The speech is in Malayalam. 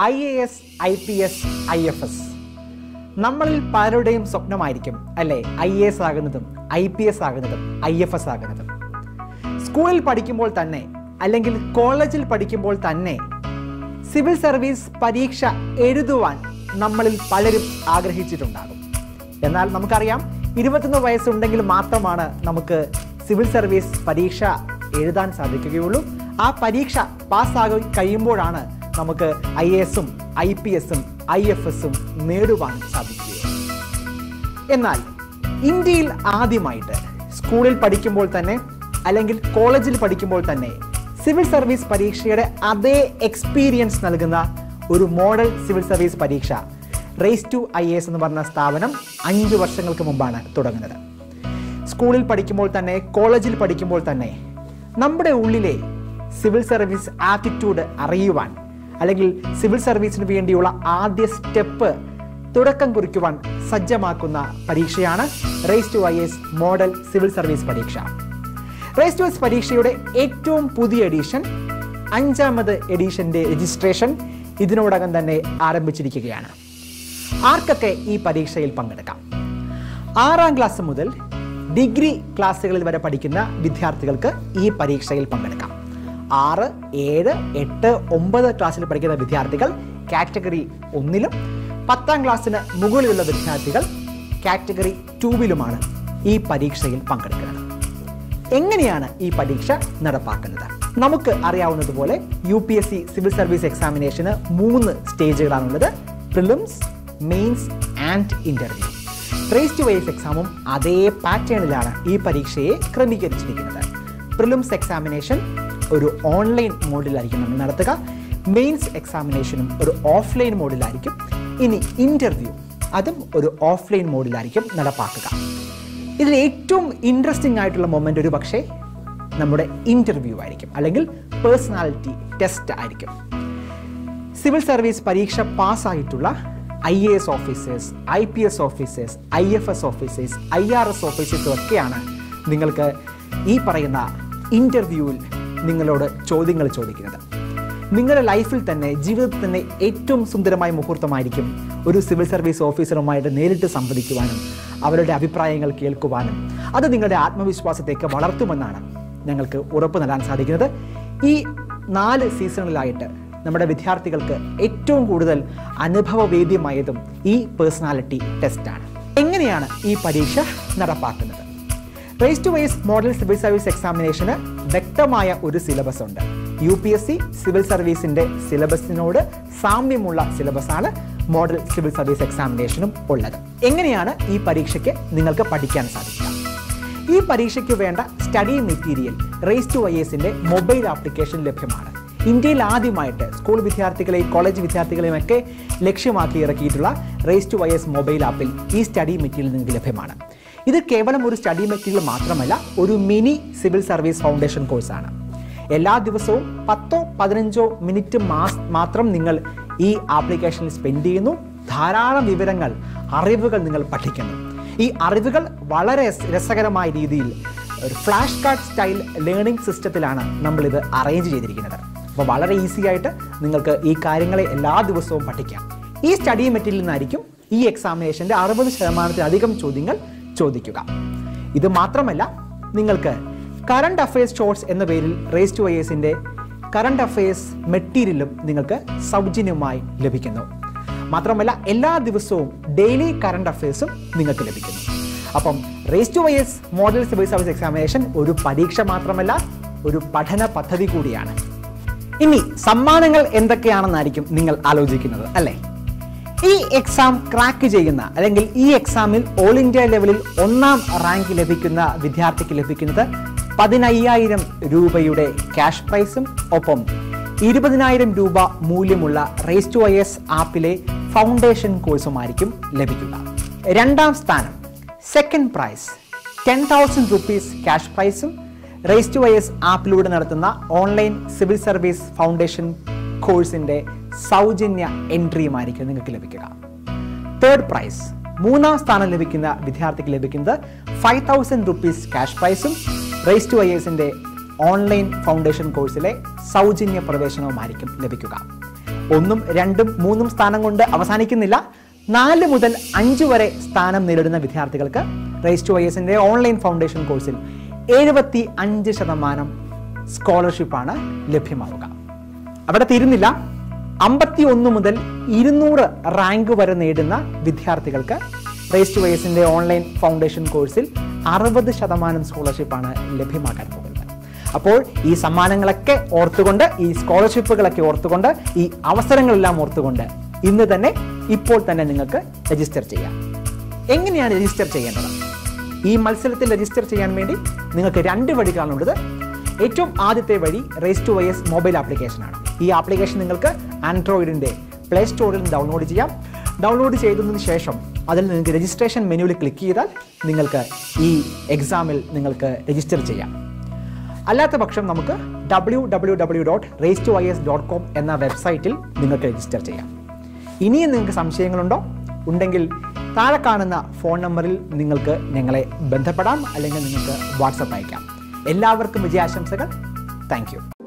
I A S I P S I F S. നമ്മളിൽ പലരുടെയും സ്വപ്നമായിരിക്കും അല്ലേ? ഐ എ എസ് ആകുന്നതും ഐ പി എസ് ആകുന്നതും ഐ എഫ് എസ് ആകുന്നതും. സ്കൂളിൽ പഠിക്കുമ്പോൾ തന്നെ അല്ലെങ്കിൽ കോളേജിൽ പഠിക്കുമ്പോൾ തന്നെ സിവിൽ സർവീസ് പരീക്ഷ എഴുതുവാൻ നമ്മളിൽ പലരും ആഗ്രഹിച്ചിട്ടുണ്ടാകും. എന്നാൽ നമുക്കറിയാം ഇരുപത്തൊന്ന് വയസ്സുണ്ടെങ്കിൽ മാത്രമാണ് നമുക്ക് സിവിൽ സർവീസ് പരീക്ഷ എഴുതാൻ സാധിക്കുകയുള്ളൂ. ആ പരീക്ഷ പാസ്സാകി കഴിയുമ്പോഴാണ് നമുക്ക് ഐ എസും ഐ പി എസും ഐ എഫ് എസും നേടുവാൻ സാധിക്കുകയോ എന്നാൽ ഇന്ത്യയിൽ ആദ്യമായിട്ട് സ്കൂളിൽ പഠിക്കുമ്പോൾ തന്നെ അല്ലെങ്കിൽ കോളേജിൽ പഠിക്കുമ്പോൾ തന്നെ സിവിൽ സർവീസ് പരീക്ഷയുടെ അതേ എക്സ്പീരിയൻസ് നൽകുന്ന ഒരു മോഡൽ സിവിൽ സർവീസ് പരീക്ഷ റേസ് ടു ഐ എസ് എന്ന് പറഞ്ഞ സ്ഥാപനം അഞ്ച് വർഷങ്ങൾക്ക് മുമ്പാണ് തുടങ്ങുന്നത്. സ്കൂളിൽ പഠിക്കുമ്പോൾ തന്നെ കോളേജിൽ പഠിക്കുമ്പോൾ തന്നെ നമ്മുടെ ഉള്ളിലെ സിവിൽ സർവീസ് ആറ്റിറ്റ്യൂഡ് അറിയുവാൻ അല്ലെങ്കിൽ സിവിൽ സർവീസിന് വേണ്ടിയുള്ള ആദ്യ സ്റ്റെപ്പ് തുടക്കം കുറിക്കുവാൻ സജ്ജമാക്കുന്ന പരീക്ഷയാണ് race to I S model civil service പരീക്ഷ. റേസ് ടു എസ് പരീക്ഷയുടെ ഏറ്റവും പുതിയ എഡിഷൻ അഞ്ചാമത് എഡിഷന്റെ രജിസ്ട്രേഷൻ ഇതിനോടകം തന്നെ ആരംഭിച്ചിരിക്കുകയാണ്. ആർക്കൊക്കെ ഈ പരീക്ഷയിൽ പങ്കെടുക്കാം? ആറാം ക്ലാസ് മുതൽ ഡിഗ്രി ക്ലാസ്സുകളിൽ വരെ പഠിക്കുന്ന വിദ്യാർത്ഥികൾക്ക് ഈ പരീക്ഷയിൽ പങ്കെടുക്കാം. ആറ് ഏഴ് എട്ട് ഒമ്പത് ക്ലാസ്സിൽ പഠിക്കുന്ന വിദ്യാർത്ഥികൾ കാറ്റഗറി ഒന്നിലും പത്താം ക്ലാസ്സിന് മുകളിലുള്ള വിദ്യാർത്ഥികൾ കാറ്റഗറി ടൂവിലുമാണ് ഈ പരീക്ഷയിൽ പങ്കെടുക്കുന്നത്. എങ്ങനെയാണ് ഈ പരീക്ഷ നടപ്പാക്കുന്നത്? നമുക്ക് അറിയാവുന്നതുപോലെ U P S C civil service എക്സാമിനേഷന് മൂന്ന് സ്റ്റേജുകളാണുള്ളത്. Prelims mains and interview. Trace to wise എക്സാമും അതേ പാറ്റേണിലാണ് ഈ പരീക്ഷയെ ക്രമീകരിച്ചിരിക്കുന്നത്. പ്രിലിംസ് എക്സാമിനേഷൻ ഒരു ഓൺലൈൻ മോഡിലായിരിക്കും നമ്മൾ നടത്തുക. മെയിൻസ് എക്സാമിനേഷനും ഒരു ഓഫ്ലൈൻ മോഡിലായിരിക്കും ഇനി ഇന്റർവ്യൂ അതും ഒരു ഓഫ്ലൈൻ മോഡിലായിരിക്കും നടപ്പാക്കുക. ഇതിൽ ഏറ്റവും ഇൻട്രസ്റ്റിംഗ് ആയിട്ടുള്ള മൊമെന്റ് ഒരു പക്ഷേ നമ്മുടെ ഇന്റർവ്യൂ ആയിരിക്കും അല്ലെങ്കിൽ പേഴ്സണാലിറ്റി ടെസ്റ്റ് ആയിരിക്കും. സിവിൽ സർവീസ് പരീക്ഷ പാസ്സായിട്ടുള്ള I A S officers I P S officers I F S officers I R S ഓഫീസേഴ്സും ഒക്കെയാണ് നിങ്ങൾക്ക് ഈ പറയുന്ന ഇന്റർവ്യൂവിൽ നിങ്ങളോട് ചോദ്യങ്ങൾ ചോദിക്കുന്നത്. നിങ്ങളുടെ ലൈഫിൽ തന്നെ ജീവിതത്തിൽ തന്നെ ഏറ്റവും സുന്ദരമായ മുഹൂർത്തമായിരിക്കും ഒരു സിവിൽ സർവീസ് ഓഫീസറുമായിട്ട് നേരിട്ട് സംവദിക്കുവാനും അവരുടെ അഭിപ്രായങ്ങൾ കേൾക്കുവാനും. അത് നിങ്ങളുടെ ആത്മവിശ്വാസത്തേക്ക് വളർത്തുമെന്നാണ് ഞങ്ങൾക്ക് ഉറപ്പ് നൽകാൻ സാധിക്കുന്നത്. ഈ നാല് സീസണിലായിട്ട് നമ്മുടെ വിദ്യാർത്ഥികൾക്ക് ഏറ്റവും കൂടുതൽ അനുഭവവേദ്യമായതും ഈ പേഴ്സണാലിറ്റി ടെസ്റ്റാണ്. എങ്ങനെയാണ് ഈ പരീക്ഷ നടപ്പാക്കുന്നത്? Race to phase model civil service എക്സാമിനേഷന് വ്യക്തമായ ഒരു സിലബസ് ഉണ്ട്. U P S C civil സർവീസിന്റെ സിലബസിനോട് സാമ്യമുള്ള സിലബസാണ് മോഡൽ സിവിൽ സർവീസ് എക്സാമിനേഷനും ഉള്ളത്. എങ്ങനെയാണ് ഈ പരീക്ഷയ്ക്ക് നിങ്ങൾക്ക് പഠിക്കാൻ സാധിക്കുക? ഈ പരീക്ഷയ്ക്ക് വേണ്ട study material race to I എസിന്റെ മൊബൈൽ ആപ്ലിക്കേഷൻ ലഭ്യമാണ്. ഇന്ത്യയിൽ ആദ്യമായിട്ട് സ്കൂൾ വിദ്യാർത്ഥികളെയും കോളേജ് വിദ്യാർത്ഥികളെയും ഒക്കെ ലക്ഷ്യമാക്കി ഇറക്കിയിട്ടുള്ള race to I S mobile ആപ്പിൽ ഈ സ്റ്റഡി മെറ്റീരിയൽ നിങ്ങൾക്ക് ലഭ്യമാണ്. ഇത് കേവലം ഒരു സ്റ്റഡി മെറ്റീരിയൽ മാത്രമല്ല ഒരു മിനി സിവിൽ സർവീസ് ഫൗണ്ടേഷൻ കോഴ്സാണ് എല്ലാ ദിവസവും പത്തോ പതിനഞ്ചോ മിനിറ്റ് മാസ് മാത്രം നിങ്ങൾ ഈ ആപ്ലിക്കേഷനിൽ സ്പെൻഡ് ചെയ്യുന്നു. ധാരാളം വിവരങ്ങൾ അറിവുകൾ നിങ്ങൾ പഠിക്കുന്നു. ഈ അറിവുകൾ വളരെ രസകരമായ രീതിയിൽ ഒരു ഫ്ലാഷ് കാർഡ് സ്റ്റൈൽ ലേണിംഗ് സിസ്റ്റത്തിലാണ് നമ്മളിത് അറേഞ്ച് ചെയ്തിരിക്കുന്നത്. അപ്പോൾ വളരെ ഈസി ആയിട്ട് നിങ്ങൾക്ക് ഈ കാര്യങ്ങളെ എല്ലാ ദിവസവും പഠിക്കാം. ഈ സ്റ്റഡി മെറ്റീരിയലിൽ നിന്നായിരിക്കും ഈ എക്സാമിനേഷന്റെ അറുപത് ശതമാനത്തിലധികം ചോദ്യങ്ങൾ ചോദിക്കുക. ഇത് മാത്രമല്ല നിങ്ങൾക്ക് കറണ്ട് അഫയേഴ്സ് ഷോർട്സ് എന്ന പേരിൽ റേസ് ടു ഐഎസിന്റെ കറണ്ട് അഫയേഴ്സ് മെറ്റീരിയലും നിങ്ങൾക്ക് സൗജന്യമായി ലഭിക്കുന്നു. മാത്രമല്ല എല്ലാ ദിവസവും ഡെയിലി കറണ്ട് അഫയേഴ്സും നിങ്ങൾക്ക് ലഭിക്കുന്നു. അപ്പം race to I model civil service examination ഒരു പരീക്ഷ മാത്രമല്ല ഒരു പഠന പദ്ധതി കൂടിയാണ്. ഇനി സമ്മാനങ്ങൾ എന്തൊക്കെയാണെന്നായിരിക്കും നിങ്ങൾ ആലോചിക്കുന്നത് അല്ലേ? ഈ എക്സാം ക്രാക്ക് ചെയ്യുന്ന അല്ലെങ്കിൽ ഈ എക്സാമിൽ ഓൾ ഇന്ത്യ ലെവലിൽ ഒന്നാം റാങ്ക് ലഭിക്കുന്ന വിദ്യാർത്ഥിക്ക് ലഭിക്കുന്നത് പതിനയ്യായിരം രൂപയുടെ ക്യാഷ് പ്രൈസും ഒപ്പം ഇരുപതിനായിരം രൂപ മൂല്യമുള്ള റേസ് ടു ഐ എസ് ആപ്പിലെ ഫൗണ്ടേഷൻ കോഴ്സുമായിരിക്കും ലഭിക്കുക. രണ്ടാം സ്ഥാനം second prize ten thousand rupees cash പ്രൈസും റേസ് ടു ഐ എസ് ആപ്പിലൂടെ നടത്തുന്ന ഓൺലൈൻ സിവിൽ സർവീസ് ഫൗണ്ടേഷൻ കോഴ്സിന്റെ സൗജന്യ എൻട്രിയുമായിരിക്കും നിങ്ങൾക്ക് ലഭിക്കുക. തേർഡ് പ്രൈസ് മൂന്നാം സ്ഥാനം ലഭിക്കുന്ന വിദ്യാർത്ഥിക്ക് ലഭിക്കുന്നത് ഫൈവ് തൗസൻഡ് റുപ്പീസ് ക്യാഷ് പ്രൈസും race to I online foundation കോഴ്സിലെ സൗജന്യ പ്രവേശനവുമായിരിക്കും ലഭിക്കുക. ഒന്നും രണ്ടും മൂന്നും സ്ഥാനം കൊണ്ട് അവസാനിക്കുന്നില്ല. നാല് മുതൽ അഞ്ച് വരെ സ്ഥാനം നേരിടുന്ന വിദ്യാർത്ഥികൾക്ക് race to I online foundation കോഴ്സിൽ എഴുപത്തി അഞ്ച് ശതമാനം സ്കോളർഷിപ്പാണ് ലഭ്യമാവുക. അവിടെ തീരുന്നില്ല. അമ്പത്തി ഒന്ന് മുതൽ ഇരുന്നൂറ് റാങ്ക് വരെ നേടുന്ന വിദ്യാർത്ഥികൾക്ക് റേസ് ടു വയസ്സിന്റെ ഓൺലൈൻ ഫൗണ്ടേഷൻ കോഴ്സിൽ അറുപത് ശതമാനം സ്കോളർഷിപ്പാണ് ലഭ്യമാക്കാൻ പോകുന്നത്. അപ്പോൾ ഈ സമ്മാനങ്ങളൊക്കെ ഓർത്തുകൊണ്ട് ഈ സ്കോളർഷിപ്പുകളൊക്കെ ഓർത്തുകൊണ്ട് ഈ അവസരങ്ങളെല്ലാം ഓർത്തുകൊണ്ട് ഇന്ന് തന്നെ ഇപ്പോൾ തന്നെ നിങ്ങൾക്ക് രജിസ്റ്റർ ചെയ്യാം. എങ്ങനെയാണ് രജിസ്റ്റർ ചെയ്യേണ്ടത്? ഈ മത്സരത്തിൽ രജിസ്റ്റർ ചെയ്യാൻ വേണ്ടി നിങ്ങൾക്ക് രണ്ട് വഴികളാണുള്ളത്. ഏറ്റവും ആദ്യത്തെ വഴി race to Y S mobile ആപ്ലിക്കേഷനാണ് ഈ ആപ്ലിക്കേഷൻ നിങ്ങൾക്ക് ആൻഡ്രോയിഡിന്റെ പ്ലേ സ്റ്റോറിൽ ഡൗൺലോഡ് ചെയ്യാം. ഡൗൺലോഡ് ചെയ്തതിന് ശേഷം അതിൽ നിങ്ങൾക്ക് രജിസ്ട്രേഷൻ മെനുവിൽ ക്ലിക്ക് ചെയ്താൽ നിങ്ങൾക്ക് ഈ എക്സാമിൽ നിങ്ങൾക്ക് രജിസ്റ്റർ ചെയ്യാം. അല്ലാത്ത പക്ഷം നമുക്ക് W W W dot race to I S dot com എന്ന വെബ്സൈറ്റിൽ നിങ്ങൾക്ക് രജിസ്റ്റർ ചെയ്യാം. ഇനിയും നിങ്ങൾക്ക് സംശയങ്ങളുണ്ടോ? ഉണ്ടെങ്കിൽ താഴെ കാണുന്ന ഫോൺ നമ്പറിൽ നിങ്ങൾക്ക് ഞങ്ങളെ ബന്ധപ്പെടാം അല്ലെങ്കിൽ നിങ്ങൾക്ക് വാട്സപ്പ് അയക്കാം. എല്ലാവർക്കും വിജയാശംസകൾ. താങ്ക്